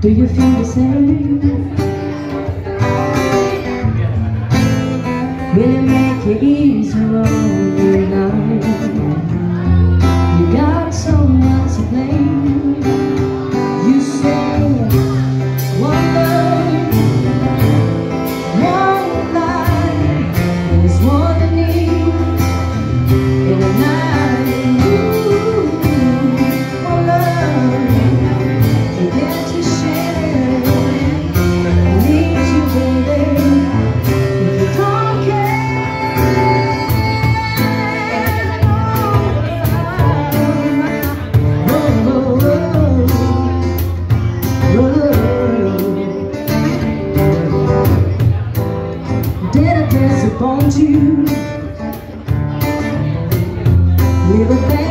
Do you feel the same? Will it make it easier? with me.